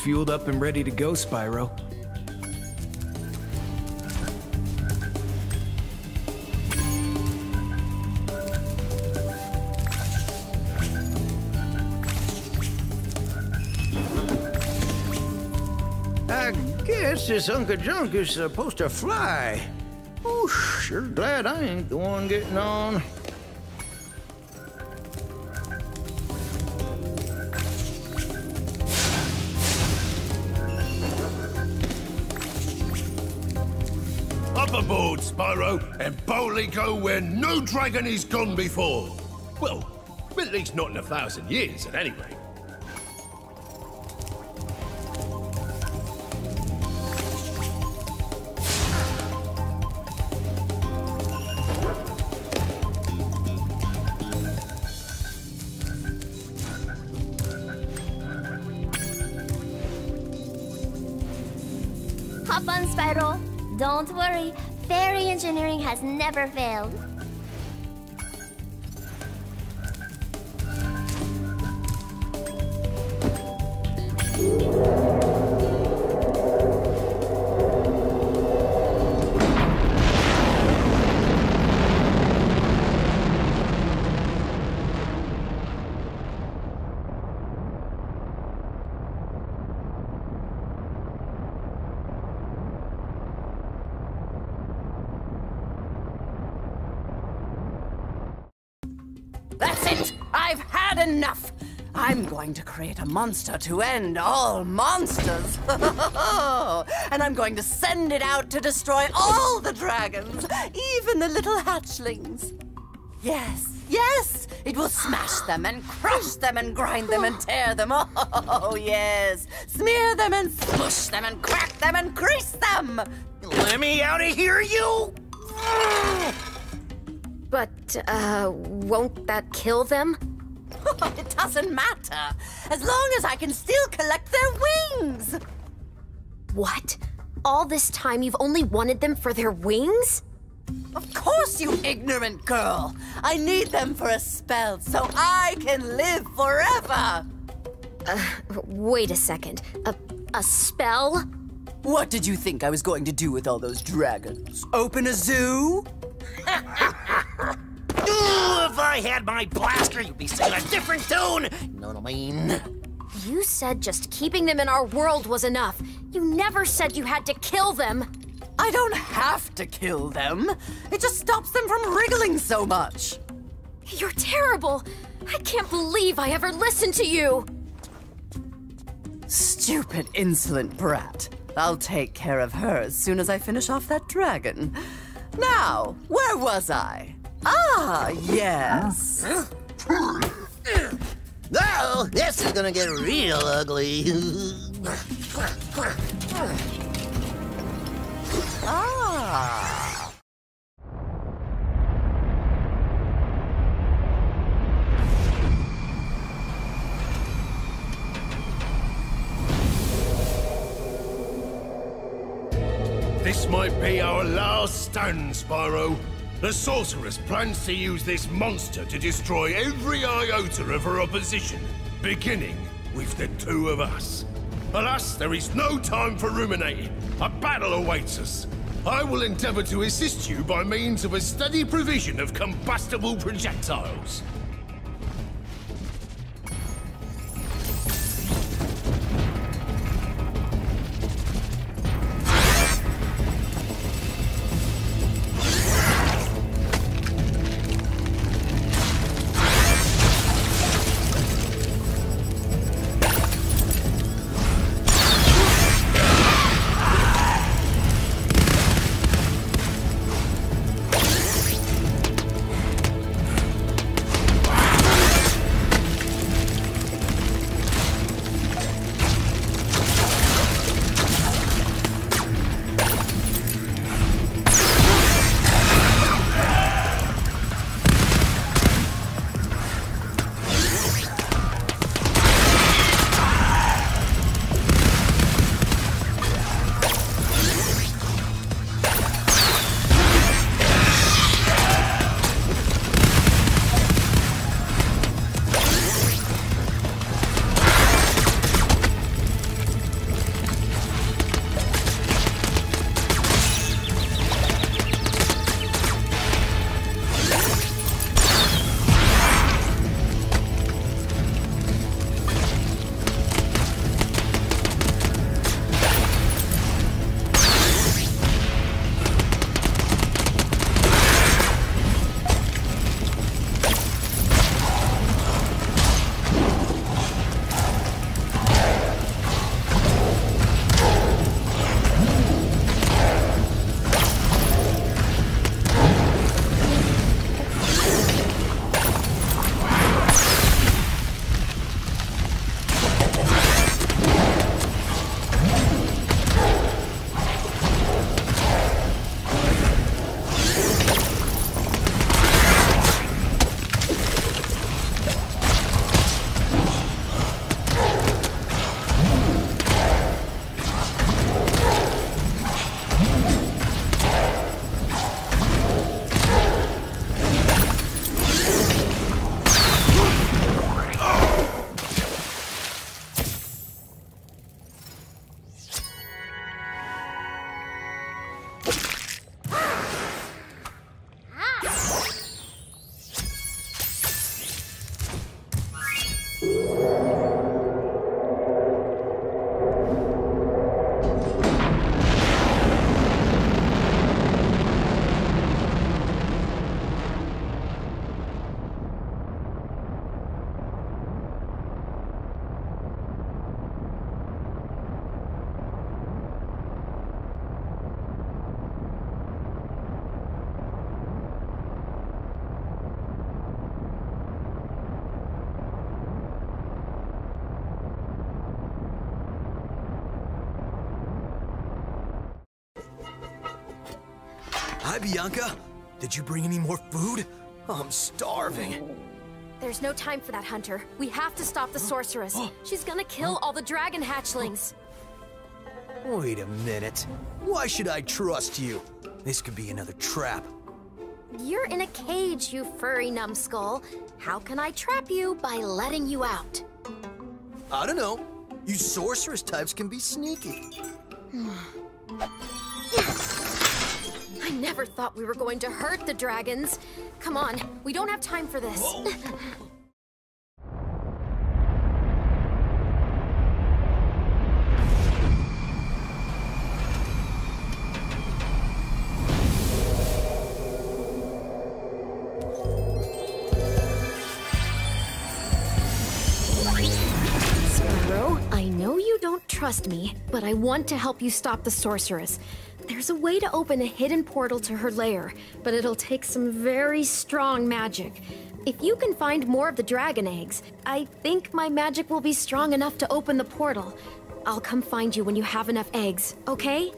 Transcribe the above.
fueled up and ready to go, Spyro. I guess this Uncle Junk is supposed to fly. Ooh, sure glad I ain't the one getting on. Up aboard, Spyro, and boldly go where no dragon has gone before. Well, at least not in a thousand years, at any rate. Hop on, Spyro. Don't worry, fairy engineering has never failed. That's it! I've had enough! I'm going to create a monster to end all monsters! and I'm going to send it out to destroy all the dragons, even the little hatchlings. Yes, yes! It will smash them and crush them and grind them and tear them. Oh, yes! Smear them and smush them and crack them and crease them! Let me out of here, you! But, uh, won't that kill them? it doesn't matter, as long as I can still collect their wings! What? All this time you've only wanted them for their wings? Of course, you ignorant girl! I need them for a spell so I can live forever! Wait a second. A, a spell? What did you think I was going to do with all those dragons? Open a zoo? Ooh, if I had my blaster, you'd be singing a different tune. You know what I mean? You said just keeping them in our world was enough. You never said you had to kill them. I don't have to kill them. It just stops them from wriggling so much. You're terrible. I can't believe I ever listened to you. Stupid, insolent brat. I'll take care of her as soon as I finish off that dragon. Now, where was I? Ah, yes. Oh, this is gonna get real ugly. Ah. This might be our last stand, Spyro. The sorceress plans to use this monster to destroy every iota of her opposition, beginning with the two of us. Alas, there is no time for ruminating. A battle awaits us. I will endeavor to assist you by means of a steady provision of combustible projectiles. Bianca. Did you bring any more food? I'm starving. There's no time for that, Hunter. We have to stop the sorceress. She's gonna kill all the dragon hatchlings. Wait a minute. Why should I trust you? This could be another trap. You're in a cage, you furry numbskull. How can I trap you by letting you out? I don't know. You sorceress types can be sneaky. I never thought we were going to hurt the dragons. Come on, we don't have time for this. Spyro, I know you don't trust me, but I want to help you stop the sorceress. There's a way to open a hidden portal to her lair, but it'll take some very strong magic. If you can find more of the dragon eggs, I think my magic will be strong enough to open the portal. I'll come find you when you have enough eggs, okay?